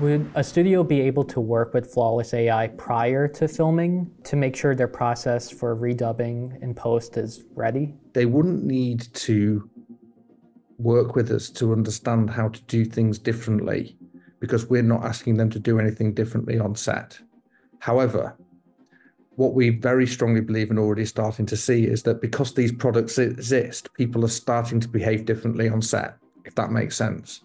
Would a studio be able to work with Flawless AI prior to filming to make sure their process for redubbing in post is ready? They wouldn't need to work with us to understand how to do things differently because we're not asking them to do anything differently on set. However, what we very strongly believe and already starting to see is that because these products exist, people are starting to behave differently on set, that makes sense.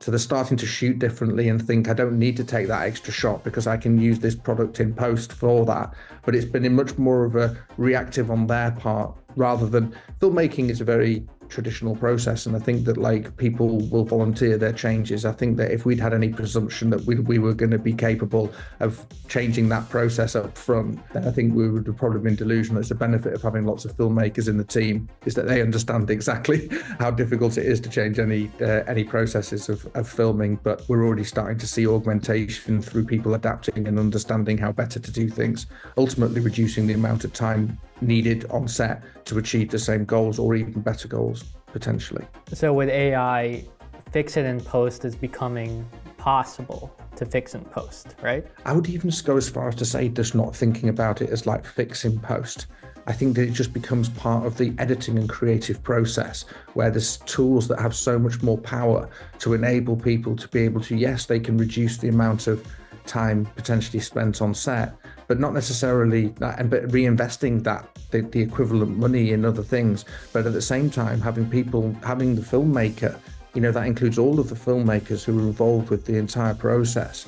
So they're starting to shoot differently and think, I don't need to take that extra shot because I can use this product in post for that. But it's been much more of a reactive on their part rather than filmmaking is a very traditional process. And i think that like people will volunteer their changes. I think that if we'd had any presumption that we, we were going to be capable of changing that process up front then i think we would have probably been delusional. It's a benefit of having lots of filmmakers in the team is that they understand exactly how difficult it is to change any uh, any processes of, of filming. But we're already starting to see augmentation through people adapting and understanding how better to do things ultimately reducing the amount of time needed on set to achieve the same goals or even better goals potentially. So with AI, fix it in post is becoming possible to fix in post, right? I would even go as far as to say just not thinking about it as like fix in post. I think that it just becomes part of the editing and creative process where there's tools that have so much more power to enable people to be able to, yes, they can reduce the amount of time potentially spent on set, but not necessarily and but reinvesting that the, the equivalent money in other things. But at the same time, having people having the filmmaker, you know, that includes all of the filmmakers who are involved with the entire process,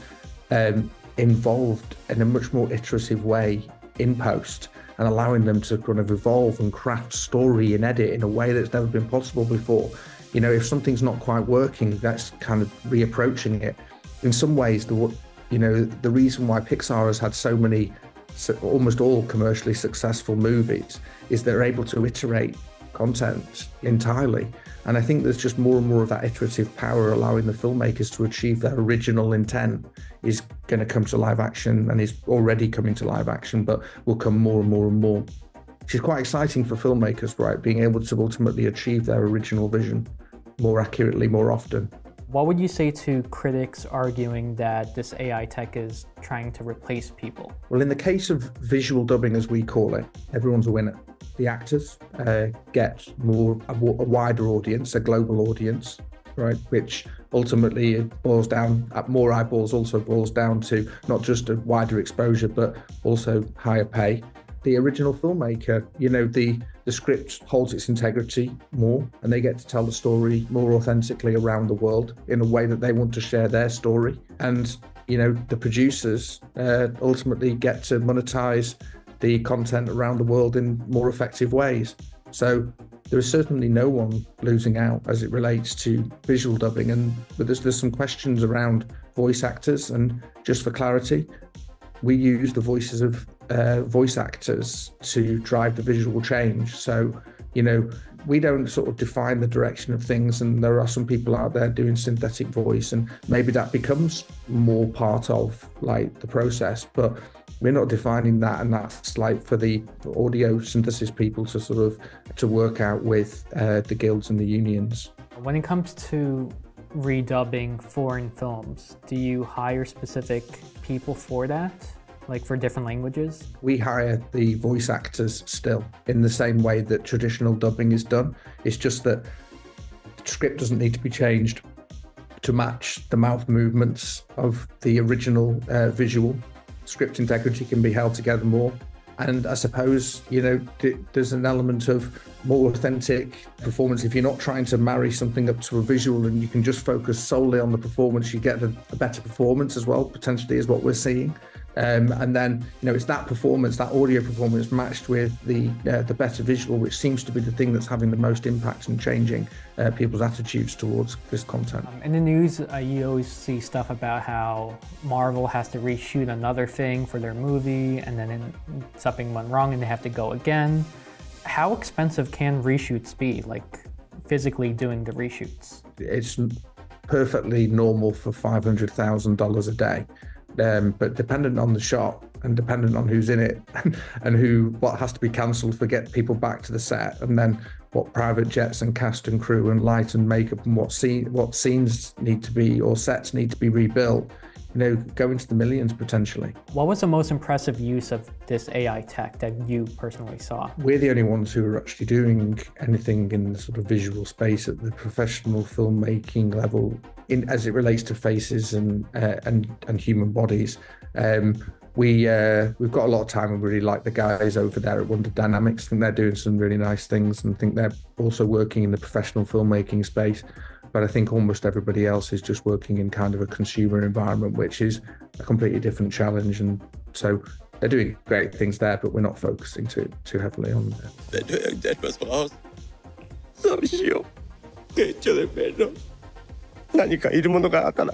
um, involved in a much more iterative way in post and allowing them to kind of evolve and craft story and edit in a way that's never been possible before. You know, if something's not quite working, that's kind of reapproaching it. In some ways, the you know, the reason why Pixar has had so many, almost all commercially successful movies is they're able to iterate content entirely. And I think there's just more and more of that iterative power allowing the filmmakers to achieve their original intent is going to come to live action and is already coming to live action, but will come more and more and more. Which is quite exciting for filmmakers, right? Being able to ultimately achieve their original vision more accurately, more often. What would you say to critics arguing that this AI tech is trying to replace people? Well, in the case of visual dubbing, as we call it, everyone's a winner. The actors uh, get more a, a wider audience, a global audience, right? Which ultimately boils down at more eyeballs. Also boils down to not just a wider exposure, but also higher pay. The original filmmaker, you know, the the script holds its integrity more and they get to tell the story more authentically around the world in a way that they want to share their story. And, you know, the producers uh, ultimately get to monetize the content around the world in more effective ways. So there is certainly no one losing out as it relates to visual dubbing. And but there's, there's some questions around voice actors. And just for clarity, we use the voices of uh, voice actors to drive the visual change. So, you know, we don't sort of define the direction of things, and there are some people out there doing synthetic voice, and maybe that becomes more part of like the process, but we're not defining that, and that's like for the audio synthesis people to sort of to work out with uh, the guilds and the unions. When it comes to redubbing foreign films, do you hire specific people for that? Like for different languages? We hire the voice actors still in the same way that traditional dubbing is done. It's just that the script doesn't need to be changed to match the mouth movements of the original uh, visual. Script integrity can be held together more. And I suppose, you know, there's an element of more authentic performance. If you're not trying to marry something up to a visual and you can just focus solely on the performance, you get a, a better performance as well, potentially, is what we're seeing. Um, and then you know it's that performance, that audio performance matched with the uh, the better visual, which seems to be the thing that's having the most impact and changing uh, people's attitudes towards this content. Um, in the news, uh, you always see stuff about how Marvel has to reshoot another thing for their movie, and then in, something went wrong and they have to go again. How expensive can reshoots be? Like physically doing the reshoots? It's perfectly normal for five hundred thousand dollars a day. Um, but dependent on the shot and dependent on who's in it and who what has to be cancelled for get people back to the set and then what private jets and cast and crew and light and makeup and what scene what scenes need to be or sets need to be rebuilt you know go into the millions potentially what was the most impressive use of this ai tech that you personally saw we're the only ones who are actually doing anything in the sort of visual space at the professional filmmaking level in as it relates to faces and uh, and and human bodies um, we uh, we've got a lot of time and really like the guys over there at Wonder Dynamics. I think they're doing some really nice things and I think they're also working in the professional filmmaking space. But I think almost everybody else is just working in kind of a consumer environment, which is a completely different challenge. And so they're doing great things there, but we're not focusing too too heavily on that. Sorry, 何かいるものがあったら